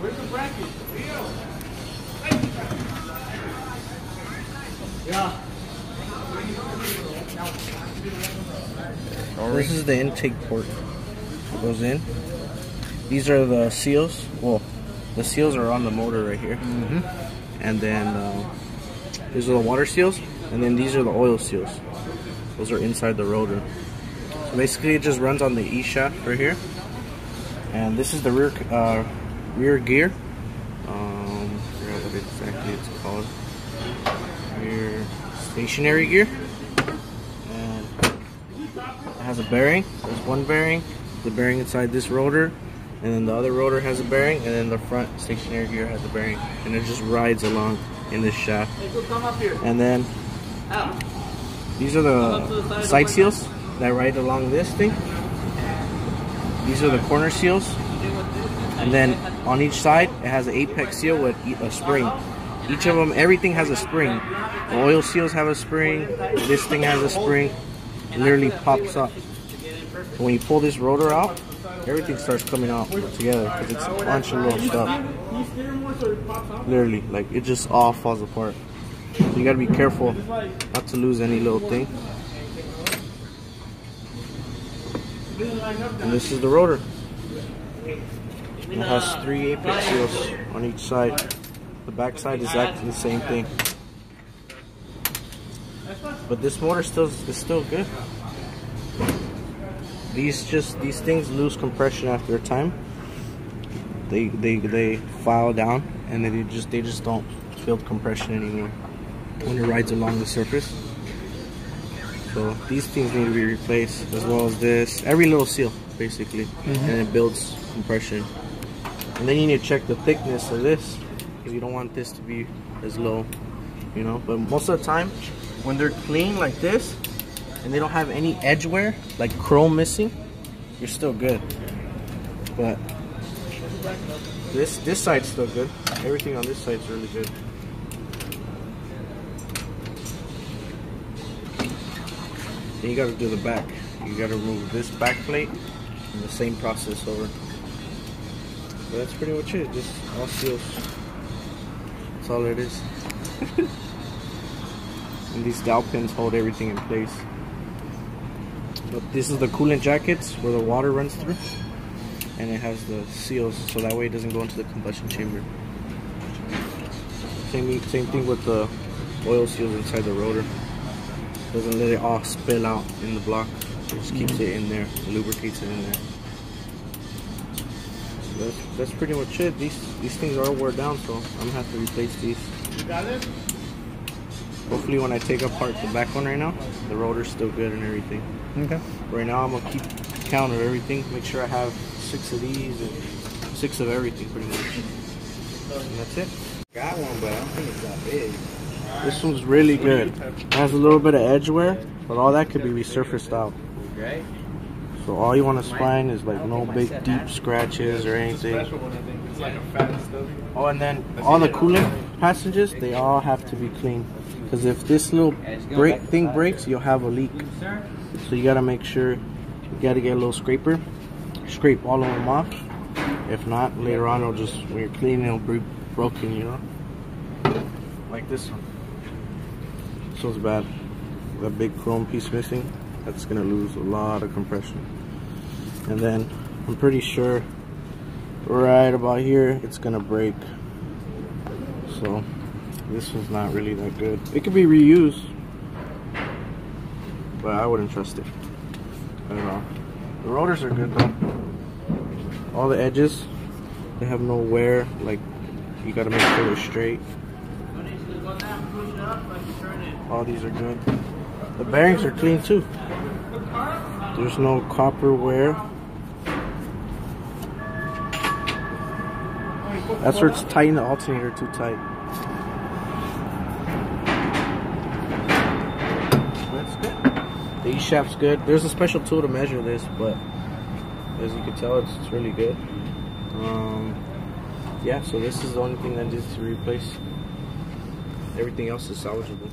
Where's the bracket? Yeah. This is the intake port. It goes in. These are the seals. Well, the seals are on the motor right here. Mm-hmm. And then uh, these are the water seals. And then these are the oil seals. Those are inside the rotor. So basically, it just runs on the E shaft right here. And this is the rear uh, rear gear. Um, I forgot what exactly it's called. Rear stationary gear. And it has a bearing. There's one bearing. The bearing inside this rotor. And then the other rotor has a bearing. And then the front stationary gear has a bearing. And it just rides along in this shaft. And then these are the side seals that ride along this thing. These are the corner seals. And then on each side, it has an apex seal with a spring. Each of them, everything has a spring. The oil seals have a spring. This thing has a spring. It literally pops up. And when you pull this rotor out, everything starts coming out together because it's a bunch of little stuff. Literally, like it just all falls apart. So you gotta be careful not to lose any little thing. And this is the rotor. It has three apex seals on each side. The back side is actually the same thing. But this motor still is still good. These just these things lose compression after a time. They they they file down and then they just they just don't build compression anymore when it rides along the surface. So these things need to be replaced as well as this. Every little seal basically. Mm-hmm. And it builds compression. And then you need to check the thickness of this because you don't want this to be as low, you know. But most of the time, when they're clean like this, and they don't have any edge wear, like chrome missing, you're still good. But this this side's still good. Everything on this side's really good. Then you gotta do the back. You gotta remove this back plate and the same process over. But that's pretty much it. Just all seals. That's all it is. and these dowel pins hold everything in place. But this is the coolant jackets where the water runs through. And it has the seals so that way it doesn't go into the combustion chamber. Same, same thing with the oil seals inside the rotor. Doesn't let it all spill out in the block. It just keeps mm-hmm. it in there, lubricates it in there. So that's, that's pretty much it. These these things are all wore down, so I'm gonna have to replace these. You got it? Hopefully, when I take apart the back one right now, the rotor's still good and everything. Okay. Right now, I'm gonna keep count of everything. Make sure I have six of these and six of everything, pretty much. And that's it. Got one, but I don't think it's that big. This one's really good. It has a little bit of edge wear, but all that could be resurfaced out. Right? So all you want to spine is like no big deep scratches or anything. Oh, and then all the coolant passages, they all have to be clean. Because if this little break thing breaks, you'll have a leak. So you gotta make sure you gotta get a little scraper, scrape all of them off. If not, later on it'll just when you're cleaning, it'll be broken. You know, like this one. This one's bad. That big chrome piece missing. That's gonna lose a lot of compression. And then I'm pretty sure right about here it's gonna break. So this one's not really that good. It could be reused, but I wouldn't trust it at all. The rotors are good though. All the edges, they have no wear. Like you gotta make sure they're straight. All these are good. The bearings are clean too. There's no copper wear. That's where it's tighten the alternator too tight. That's good. The E shaft's good. There's a special tool to measure this, but as you can tell, it's, it's really good. Um, yeah, so this is the only thing that needs to replace. Everything else is salvageable.